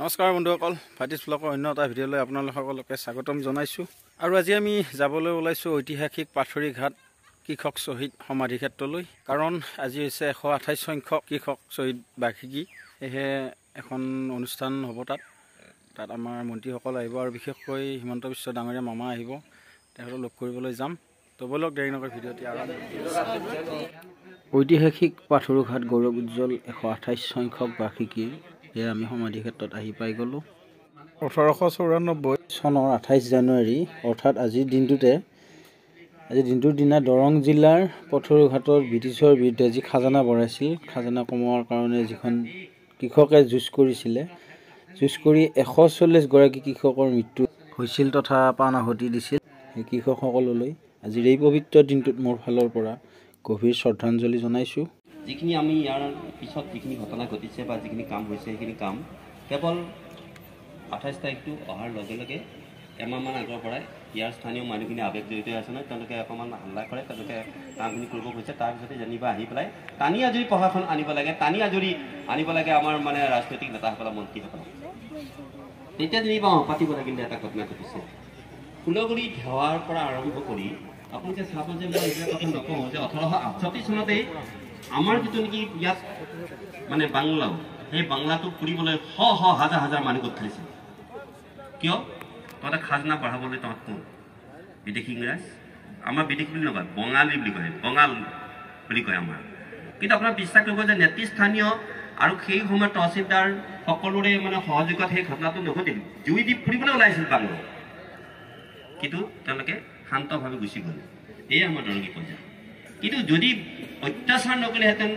নমস্কাৰ বন্ধুসকল ভাইটিছ ব্লকৰ অন্য এটা ভিডিঅ'লৈ আপোনালোক সকলোকে স্বাগতম জনাইছোঁ। আৰু আজি আমি যাবলৈ ওলাইছোঁ ঐতিহাসিক পাথৰি ঘাট কৃষক শ্বহীদ সমাধি ক্ষেত্ৰলৈ। কাৰণ আজি হৈছে এশ আঠাইছ সংখ্যক কৃষক শ্বহীদ বাৰ্ষিকী। সেয়েহে এখন অনুষ্ঠান হ'ব তাত। তাত আমাৰ মন্ত্ৰীসকল আহিব আৰু বিশেষকৈ হিমন্ত বিশ্ব ডাঙৰীয়া মামা আহিব। তেখেতক লগ কৰিবলৈ যাম। তো বলক দেৰি নকৰি ভিডিঅ'টি ঐতিহাসিক পাথৰুঘাট গৌৰৱ উজ্জ্বল এশ আঠাইছ সংখ্যক বাৰ্ষিকীৰ সেয়ে আমি সমাধি ক্ষেত্ৰত আহি পাই গ'লোঁ। ওঠৰশ চৌৰান্নব্বৈ চনৰ আঠাইছ জানুৱাৰী অৰ্থাৎ আজিৰ দিনটোতে আজিৰ দিনটোৰ দিনা দৰং জিলাৰ পথৰুঘাটত ব্ৰিটিছৰ বিৰুদ্ধে যি খাজানা বঢ়াইছিল খাজানা কমোৱাৰ কাৰণে যিখন কৃষকে যুঁজ কৰিছিলে যুঁজ কৰি এশ চল্লিছগৰাকী কৃষকৰ মৃত্যু হৈছিল তথা প্ৰাণ আহুতি দিছিল। সেই কৃষকসকললৈ আজিৰ এই পবিত্ৰ দিনটোত মোৰ ফালৰ পৰা গভীৰ শ্ৰদ্ধাঞ্জলি জনাইছোঁ। যিখিনি আমি ইয়াৰ পিছত যিখিনি ঘটনা ঘটিছে বা যিখিনি কাম হৈছে সেইখিনি কাম কেৱল আঠাইছ তাৰিখটো অহাৰ লগে লগে এমাহমান আগৰ পৰাই ইয়াৰ স্থানীয় মানুহখিনি আৱেগ জড়িত হৈ আছে নহয় তেওঁলোকে অকণমান হাল্লা কৰে তেওঁলোকে কামখিনি কৰিব খুজিছে তাৰপিছতে যেনিবা আহি পেলাই টানি আজৰি প্ৰশাসন আনিব লাগে টানি আজৰি আনিব লাগে আমাৰ মানে ৰাজনৈতিক নেতাসকলক মন্ত্ৰীসকলক। তেতিয়া যেনিবা অঁ পাতিব লাগিলে এটা ঘটনা ঘটিছে। ফুলগুৰি ধেৱাৰ পৰা আৰম্ভ কৰি আপুনি যে চাব যে মই এইবিলাক কথা নকওঁ যে ওঠৰশ আঠষষ্ঠি চনতেই আমাৰ যিটো নেকি ইয়াত মানে বাংলাও সেই বাংলাটো ফুৰিবলৈ শ শ হাজাৰ হাজাৰ মানুহ গোট খাইছে কিয়? তহঁতে খাজনা বঢ়াবলৈ তহঁত কোন বিদেশী ইংৰাজ? আমাৰ বিদেশী বুলি নকয় বঙালী বুলি কয় বঙাল বুলি কয় আমাৰ। কিন্তু আপোনাৰ বিশ্বাস কৰিব যে নেতৃস্থানীয় আৰু সেই সময়ত তহচিলদাৰ সকলোৰে মানে সহযোগত সেই ঘটনাটো নঘটিল। জুই দি ফুৰিবলৈ ওলাইছিল বাংলা কিন্তু তেওঁলোকে শান্তভাৱে গুচি গ'ল। এয়ে আমাৰ দৰংগী পৰ্যায়। কিন্তু যদি অত্যাচাৰ নকৰিলেহেঁতেন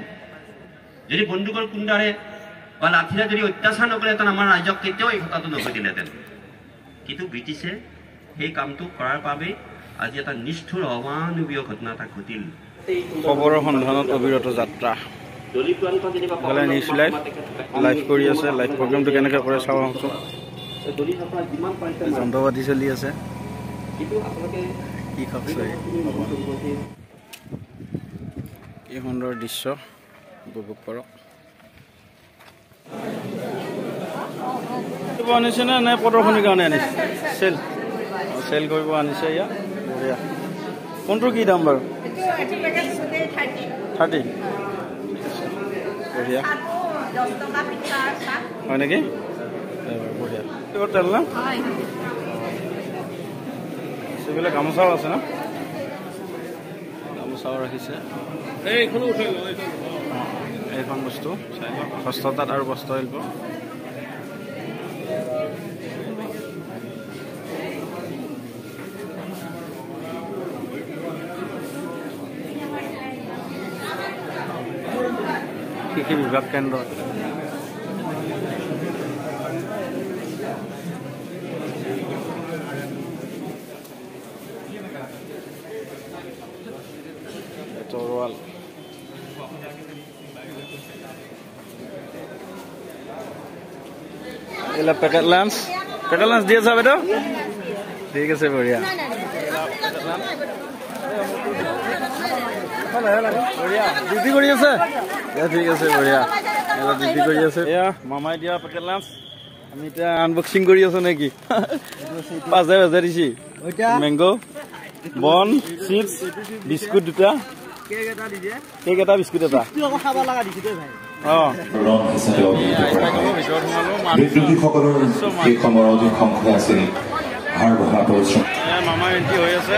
যদি বন্দুকৰ কুণ্ডাৰে বা লাঠিৰে যদি অত্যাচাৰ নকৰিলেহেঁতেন আমাৰ ৰাজ্যক কেতিয়াও এই ঘটনাটো নঘটিলেহেঁতেন। কিন্তু ব্ৰিটিছে সেই কামটো কৰাৰ বাবেই আজি এটা নিষ্ঠুৰ অমানৱীয় ঘটনা এটা ঘটিল। খবৰৰ সন্ধানত অবিৰত যাত্ৰা। দৃশ্য উপভোগ কৰক। কৰিব আনিছে নে? নে প্ৰদৰ্শনীৰ কাৰণে আনিছে? চেল চেল কৰিব আনিছে ইয়াত। বঢ়িয়া। কোনটো কি দাম বাৰু? থাৰ্টি। বঢ়িয়া। হয় নেকি? বঢ়িয়া। তেল না? সেইবিলাক গামোচাও আছে ন? গামোচাও ৰাখিছে। এইখন বস্তু। চাই লওক হস্ততাঁত আৰু বস্ত্ৰশিল্প। কৃষি বিভাগ কেন্দ্ৰ তৰোৱাল এইবিলাক পেকেট লাঞ্চ পেকেট লাঞ্চ দি আছা বাইদেউ ঠিক আছে বঢ়িয়া বঢ়িয়া ডিউটি কৰি আছে? ঠিক আছে বঢ়িয়া। ডিউটি কৰি আছে। এয়া মামাই দিয়া পেকেট লাঞ্চ আমি এতিয়া আনবক্সিং কৰি আছো নেকি? পাঁচ হাজাৰ হাজাৰ দিছি মেংগ বন চিপছ বিস্কুট দুটা। কেক এটা বিস্কুট এটা। অঁ। অধিক সংখ্যা আছিল পৰিশ্ৰম। মামাৰ এণ্ট্ৰি হৈ আছে।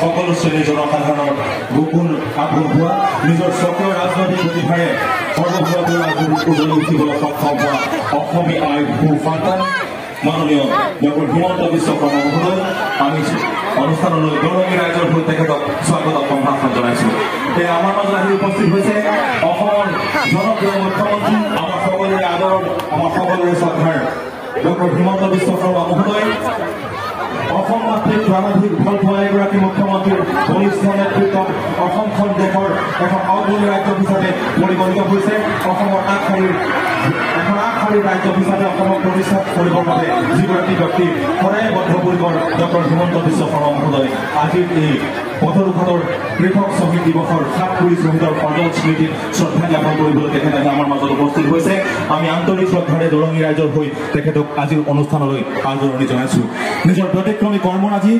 সকলো শ্ৰেণীৰ জনসাধাৰণৰ বুকুৰ আপোন হোৱা নিজৰ স্বকীয় ৰাজনৈতিক প্ৰতিভাৰে সৰ্বভাৰতীয় ৰাজনীতিত উজলি উঠিবলৈ সক্ষম হোৱা অসমীয়া আই ভূ সন্তান মাননীয় ডক্টৰ হিমন্ত বিশ্ব শৰ্মা মহোদয় আমি অনুষ্ঠানলৈ গৌৰৱী ৰাইজৰ হৈ তেখেতক স্বাগতম সম্ভাষণ জনাইছো। এই আমাৰ মাজত আহি উপস্থিত হৈছে অসমৰ জনপ্ৰিয় মুখ্যমন্ত্ৰী আমাৰ সকলোৰে আদৰৰ আমাৰ সকলোৰে শ্ৰদ্ধাৰ। ডক্টৰ হিমন্ত বিশ্ব শৰ্মা মহোদয় অসম মাতৃক প্ৰাণাধিক ভাল পোৱা এগৰাকী মুখ্যমন্ত্ৰীৰ বলিষ্ঠ নেতৃত্বত অসমখন দেশৰ এখন অগ্ৰণী ৰাজ্য হিচাপে পৰিগণিত হৈছে অসমৰ আগশাৰীৰ এখন আগশাৰীৰ ৰাজ্য হিচাপে অসমক প্ৰতিষ্ঠা কৰিবৰ বাবে যিগৰাকী ব্যক্তি সদায় বদ্ধপৰিকৰ ডক্টৰ হিমন্ত বিশ্ব শৰ্মা মহোদয় আজিৰ এই পথৰুঘাটৰ কৃষক শ্বহীদ দিৱসৰ সাত কুৰি শ্বহীদৰ সজল স্মৃতিত শ্ৰদ্ধা জ্ঞাপন কৰিবলৈ তেখেতে আজি আমাৰ মাজত উপস্থিত হৈছে আমি আন্তৰিক শ্ৰদ্ধাৰে দৰঙী ৰাইজৰ হৈ তেখেতক আজিৰ অনুষ্ঠানলৈ আদৰণি জনাইছো। নিজৰ ব্যতিক্ৰমী কৰ্মৰাজি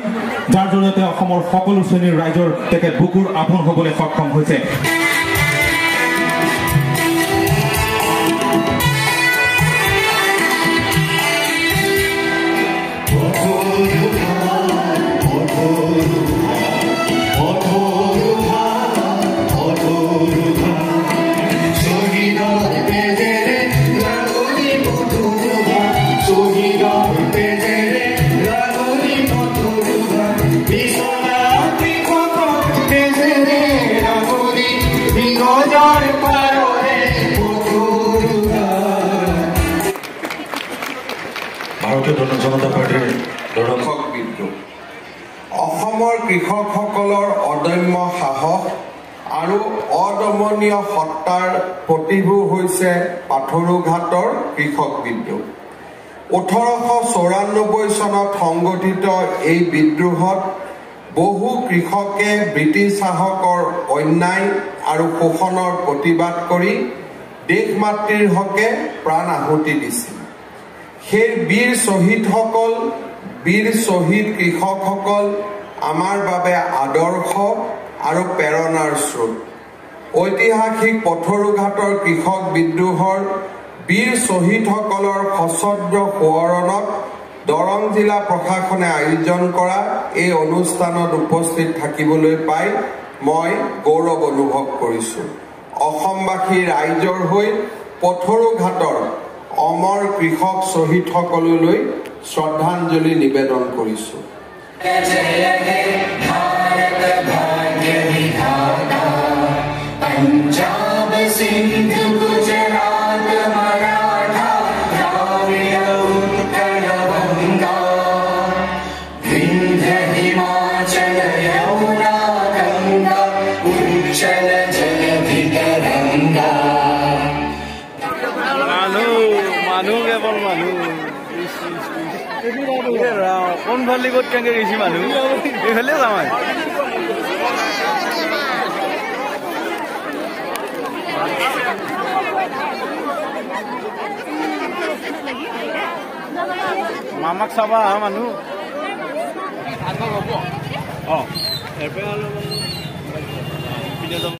যাৰ জৰিয়তে অসমৰ সকলো শ্ৰেণীৰ ৰাইজৰ তেখেত বুকুৰ আপোন হ'বলৈ সক্ষম হৈছে। জনতা পাৰ্টীৰ দৰং কৃষক বিদ্ৰোহ অসমৰ কৃষকসকলৰ অদম্য সাহস আৰু অদমনীয় সত্তাৰ প্ৰতিভূ হৈছে পাথৰুঘাটৰ কৃষক বিদ্ৰোহ ওঠৰশ চৌৰান্নব্বৈ চনত সংগঠিত এই বিদ্ৰোহত বহু কৃষকে ব্ৰিটিছ শাসকৰ অন্যায় আৰু শোষণৰ প্ৰতিবাদ কৰি দেশ মাতৃৰ হকে প্ৰাণ আহুতি দিছিল। সেই বীৰ শ্বহীদসকল বীৰ শ্বহীদ কৃষকসকল আমাৰ বাবে আদৰ্শ আৰু প্ৰেৰণাৰ স্ৰোত। ঐতিহাসিক পথৰুঘাটৰ কৃষক বিদ্ৰোহৰ বীৰ শ্বহীদসকলৰ সশদ্ৰ সোঁৱৰণত দৰং জিলা প্ৰশাসনে আয়োজন কৰা এই অনুষ্ঠানত উপস্থিত থাকিবলৈ পাই মই গৌৰৱ অনুভৱ কৰিছোঁ। অসমবাসী ৰাইজৰ হৈ পথৰুঘাটৰ অমৰ কৃষক শ্বহীদসকললৈ শ্ৰদ্ধাঞ্জলি নিবেদন কৰিছোঁ। মানুহ কেৱল মানুহ। কোনফালে ক'ত কেনেকে গৈছে মানুহ? এইফালে যাওঁ মই মামাক চাবা আহা মানুহ। অঁ